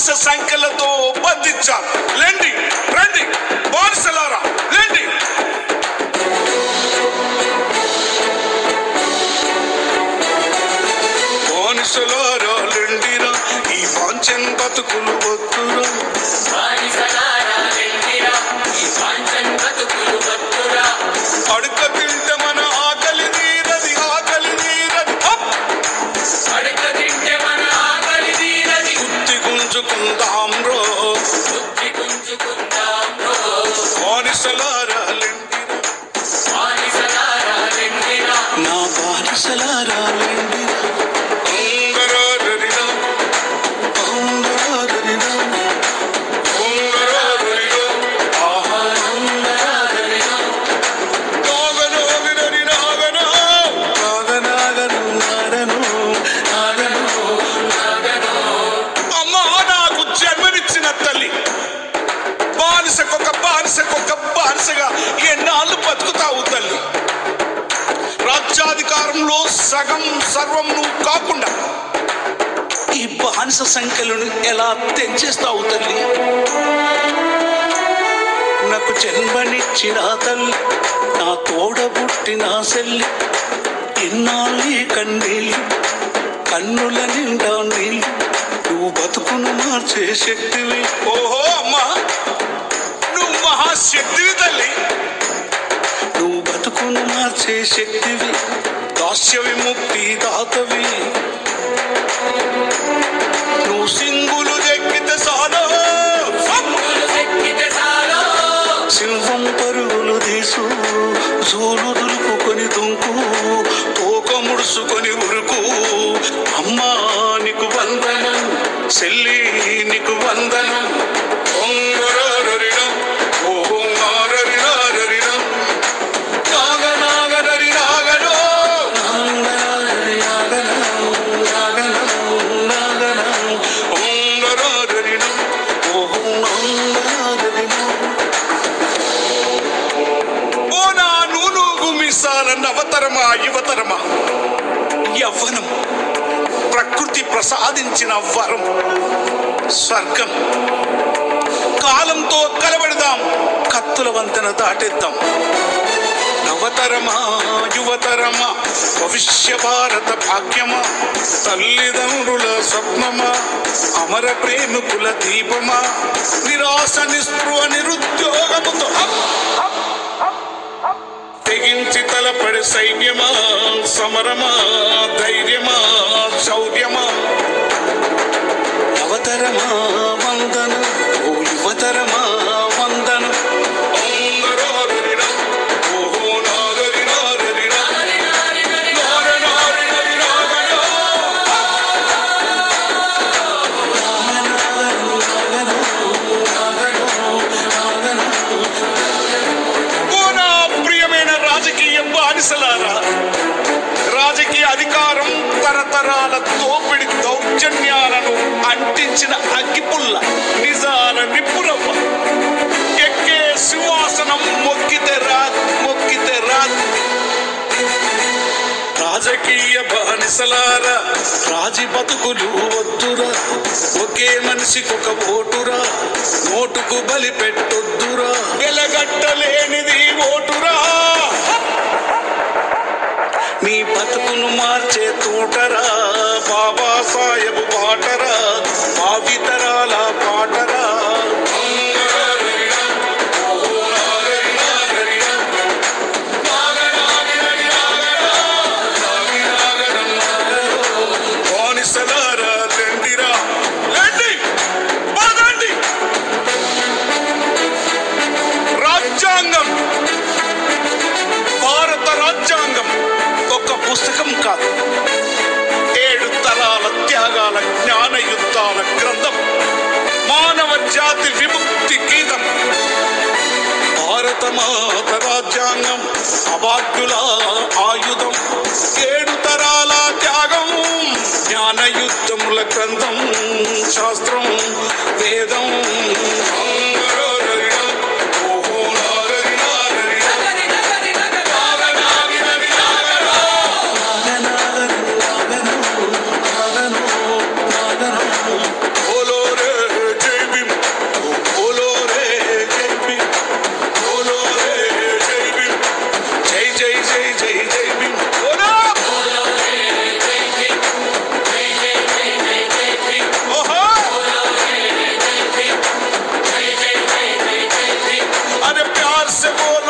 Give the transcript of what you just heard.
బానిస సంఖ్యలతో బంధించారు రండి రండి బానిసలారా. సగం సర్వం నువ్వు కాకుండా ఈ బానిస సంఖ్యలను ఎలా తెంచేస్తావు తల్లి? నాకు జన్మనిచ్చిన తల్లి నా తోడబుట్టిన సెల్లి ఎన్నాళ్ళు కన్నీళ్ళు కన్నుల నిండా నీళ్ళు నువ్వు బతుకును మార్చే శక్తివి. ఓహో అమ్మా నువ్వు మహాశక్తివి తల్లి. నువ్వు బతుకును మార్చే శక్తివి. దాస్య విముక్తి దాతవి నువ్వు సింగులు ఎక్కితే సాలో. సింహం పరుగులు తీసు జూలు దులుపుకొని దుంకు తోక ముడుసుకొని ఉరుకు. అమ్మా నీకు వందనం చెల్లి నీకు వందనం. ప్రసాదించిన వరం. స్వర్గం. కాలంతో కలబెడదాం. కత్తుల వంతెన దాటేద్దాం. నవతరమా యువతరమా భవిష్య భారత భాగ్యమా తల్లిదండ్రుల స్వప్నమా అమర ప్రేమికుల దీపమా నిరాశ నిస్పృహ నిరుద్యోగముతో తెగించి తలపడి సైన్యమా సమరమా రాజకీయ బానిసలారా. రాజకీయ అధికారం తరతరాల తోపిడి దౌర్జన్యాలను అంటించిన అగ్గిపుల్ల నిజాల నిప్పురవ్వ. ఎక్కే సువాసనం మొక్కితే రాదు మొక్కితే రాదు. రాజకీయ బానిసలారా. రాజీ బతుకులు వద్దురా. ఒకే మనిషికొక ఓటురా. నోటుకు బలి పెట్టొద్దురా. వెలగట్టలేనిది ఓటురా. మార్చే తరాల త్యాగాల జ్ఞాన యుద్ధాల గ్రంథం మానవ జాతి విముక్తి గీతం భారత మాత రాజ్యాంగం అభాగ్యుల ఆయుధం ఏడు తరాల త్యాగం జ్ఞాన యుద్ధముల గ్రంథం శాస్త్రం chegou